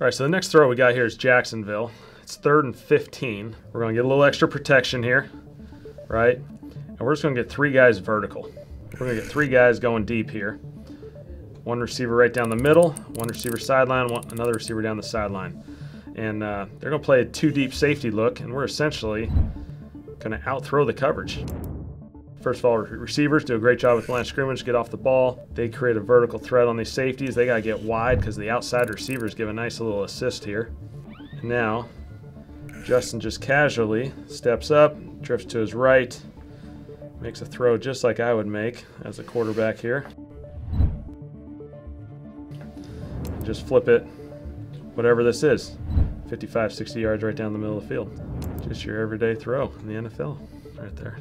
All right, so the next throw we got here is Jacksonville. It's third and 15. We're to get a little extra protection here, right? And we're just to get three guys vertical. We're to get three guys going deep here. One receiver right down the middle, one receiver sideline, one, another receiver down the sideline. And uh, they're to play a two deep safety look, and we're essentially going to out throw the coverage. First of all, receivers do a great job with the line of scrimmage, get off the ball. They create a vertical threat on these safeties. They got to get wide because the outside receivers give a nice little assist here. And now, Justin just casually steps up, drifts to his right, makes a throw just like I would make as a quarterback here. Just flip it, whatever this is. 55, 60 yards right down the middle of the field. Just your everyday throw in the NFL right there.